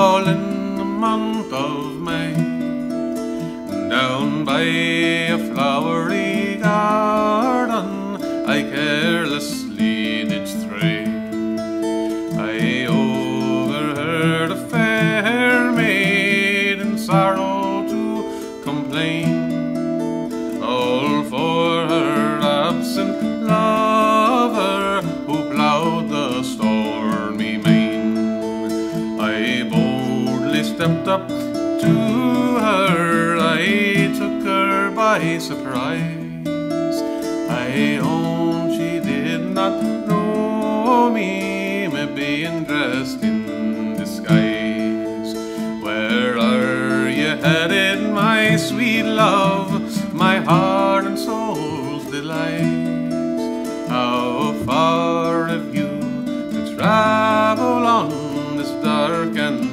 fall in the month of May. Down by a flowery garden I carelessly did stray. I overheard a fair maid in sorrow to complain. All for her absent lover who ploughed the stormy main. I bore stepped up to her, I took her by surprise. I own she did not know me, me being dressed in disguise. Where are you headed, my sweet love, my heart and soul's delight? How far have you to travel on this dark and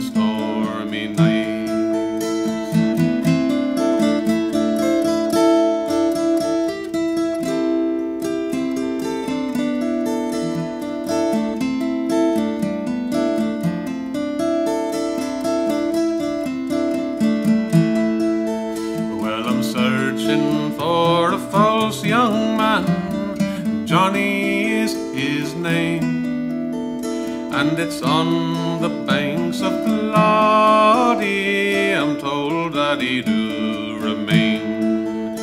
Johnny is his name. And it's on the banks of the Claudy. I'm told that he do remain.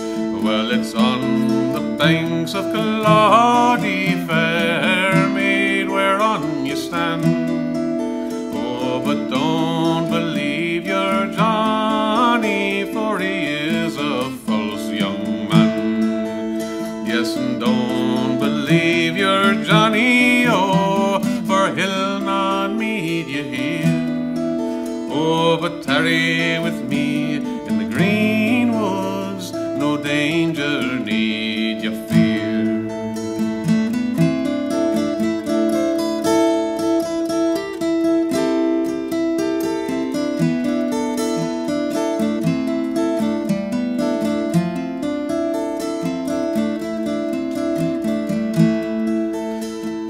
Well, it's on the banks of Claudy, fair maid, whereon you stand. Oh, but don't but tarry with me in the green woods, no danger need you fear.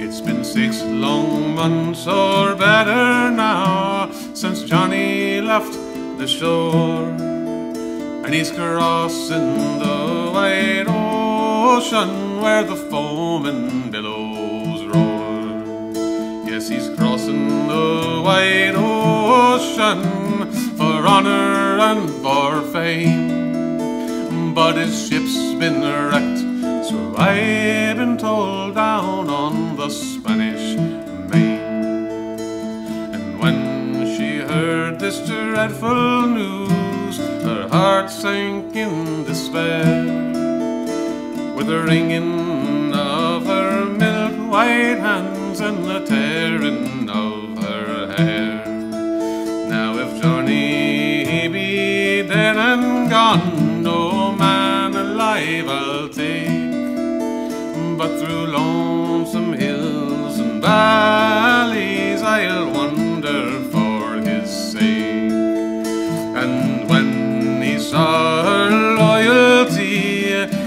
It's been six long months or better now left the shore. And he's crossing the wide ocean where the foam and billows roar. Yes, he's crossing the wide ocean for honor and for fame. But his ship's been wrecked, so I've been told down on the Spanish this dreadful news, her heart sank in despair. With the wringing of her milk white hands and the tearing of her hair. Now if Johnny be dead and gone,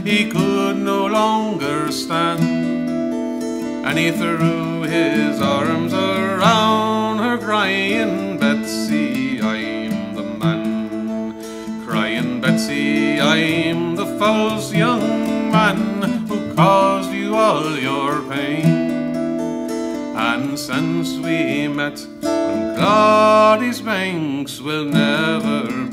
he could no longer stand. And he threw his arms around her, crying, Betsy, I'm the man. Crying, Betsy, I'm the false young man who caused you all your pain. And since we met on Claudy's banks, we'll never